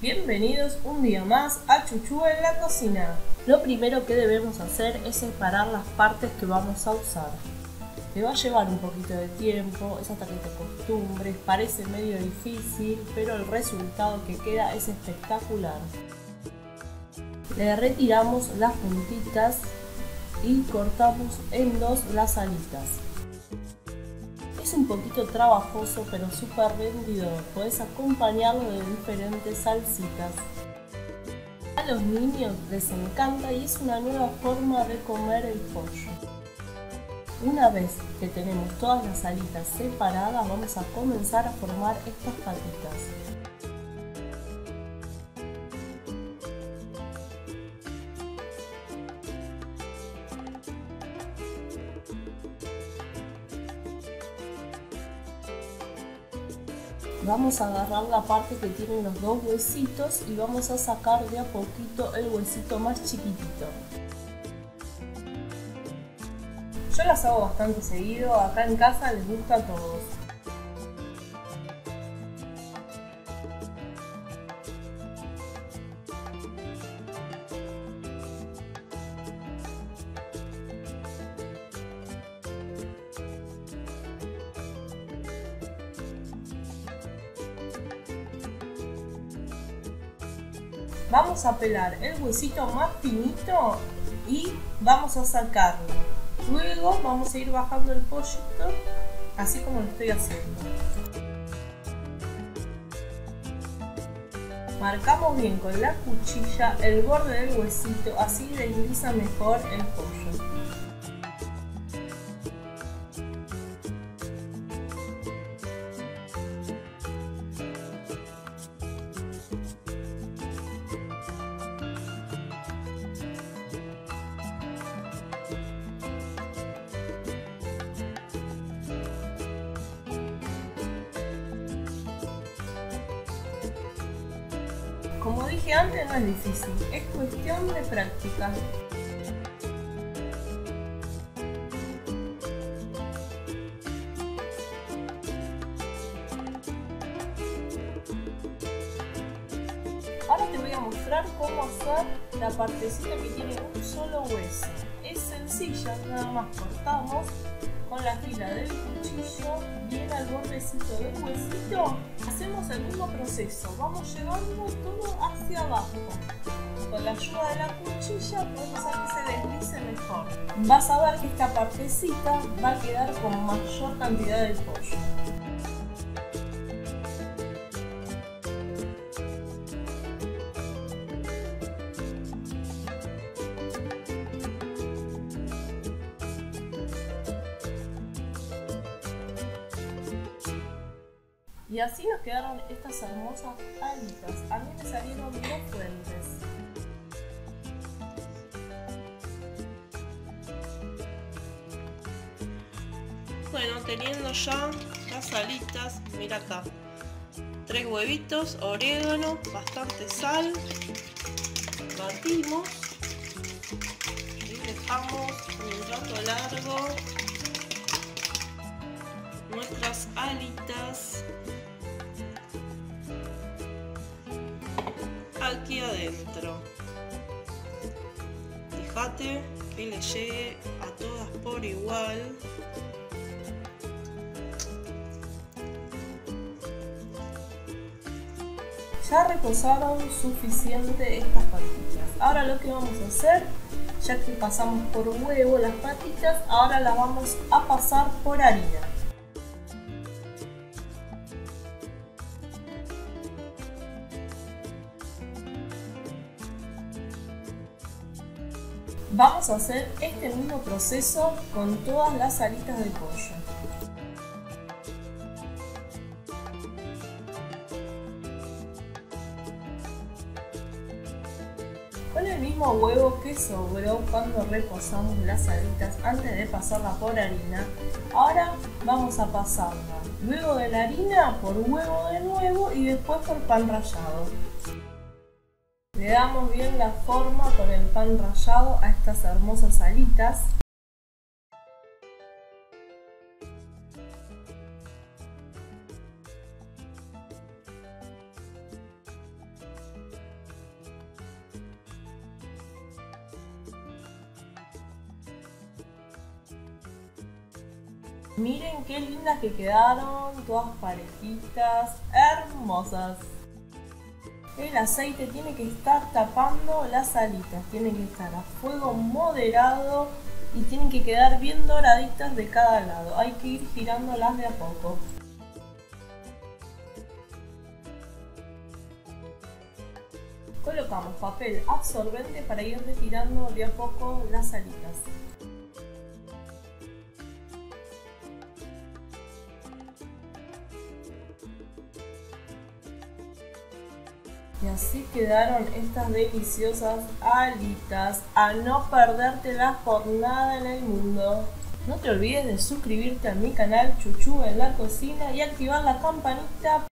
Bienvenidos un día más a Chuchu en la cocina. Lo primero que debemos hacer es separar las partes que vamos a usar. Te va a llevar un poquito de tiempo, es hasta que te acostumbres, parece medio difícil, pero el resultado que queda es espectacular. Le retiramos las puntitas y cortamos en dos las alitas. Es un poquito trabajoso pero súper rendidor, puedes acompañarlo de diferentes salsitas. A los niños les encanta y es una nueva forma de comer el pollo. Una vez que tenemos todas las alitas separadas vamos a comenzar a formar estas patitas. Vamos a agarrar la parte que tiene los dos huesitos y vamos a sacar de a poquito el huesito más chiquitito. Yo las hago bastante seguido, acá en casa les gusta a todos. Vamos a pelar el huesito más finito y vamos a sacarlo. Luego vamos a ir bajando el pollito, así como lo estoy haciendo. Marcamos bien con la cuchilla el borde del huesito, así desliza mejor el pollo. Como dije antes, no es difícil, es cuestión de práctica. Ahora te voy a mostrar cómo hacer la partecita que tiene un solo hueso. Es sencilla, nada más cortamos la fila del cuchillo bien al bordecito del huesito, hacemos el mismo proceso. Vamos llevando todo hacia abajo. Con la ayuda de la cuchilla podemos hacer que se deslice mejor. Vas a ver que esta partecita va a quedar con mayor cantidad de pollo. Y así nos quedaron estas hermosas alitas. A mí me salieron dos fuentes. Bueno, teniendo ya las alitas, mira acá. Tres huevitos, orégano, bastante sal. Batimos. Y dejamos un rato largo nuestras alitas aquí adentro. Fíjate que le llegue a todas por igual. Ya reposaron suficiente estas patitas. Ahora lo que vamos a hacer, ya que pasamos por huevo las patitas, ahora las vamos a pasar por harina. Vamos a hacer este mismo proceso con todas las alitas de pollo. Con el mismo huevo que sobró cuando reposamos las alitas antes de pasarla por harina, ahora vamos a pasarla luego de la harina por huevo de nuevo y después por pan rallado. Le damos bien la forma con el pan rallado a estas hermosas alitas. Miren qué lindas que quedaron, todas parejitas, hermosas. El aceite tiene que estar tapando las alitas, tiene que estar a fuego moderado y tienen que quedar bien doraditas de cada lado. Hay que ir girándolas de a poco. Colocamos papel absorbente para ir retirando de a poco las alitas. Y así quedaron estas deliciosas alitas. A no perdértelas por nada en el mundo. No te olvides de suscribirte a mi canal Chuchu en la cocina y activar la campanita